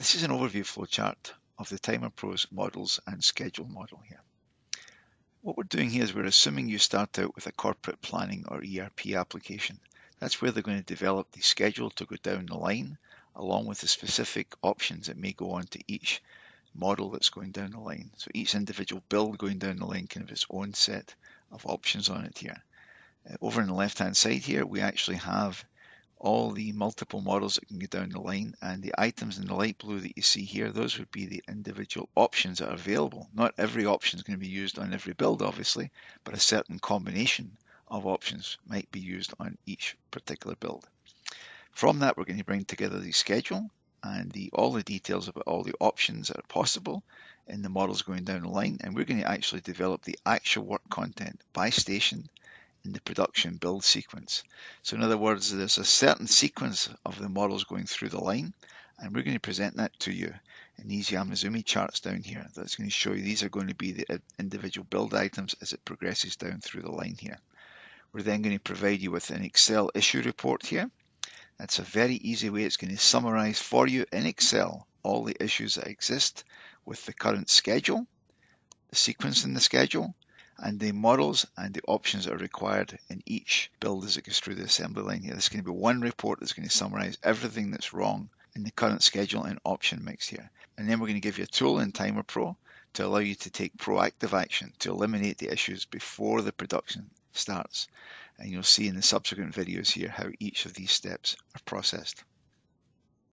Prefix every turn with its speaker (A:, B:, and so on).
A: This is an overview flowchart of the TimerPro's models and schedule model here. What we're doing here is we're assuming you start out with a corporate planning or ERP application. That's where they're going to develop the schedule to go down the line, along with the specific options that may go on to each model that's going down the line. So each individual build going down the line can have its own set of options on it here. Uh, over on the left hand side here, we actually have all the multiple models that can go down the line and the items in the light blue that you see here those would be the individual options that are available. Not every option is going to be used on every build obviously but a certain combination of options might be used on each particular build. From that we're going to bring together the schedule and the all the details about all the options that are possible in the models going down the line and we're going to actually develop the actual work content by station in the production build sequence. So in other words, there's a certain sequence of the models going through the line, and we're going to present that to you in these Yamazumi charts down here. That's going to show you these are going to be the individual build items as it progresses down through the line here. We're then going to provide you with an Excel issue report here. That's a very easy way. It's going to summarize for you in Excel all the issues that exist with the current schedule, the sequence in the schedule, and the models and the options that are required in each build as it goes through the assembly line here. This is going to be one report that's going to summarize everything that's wrong in the current schedule and option mix here. And then we're going to give you a tool in Timer Pro to allow you to take proactive action to eliminate the issues before the production starts. And you'll see in the subsequent videos here how each of these steps are processed.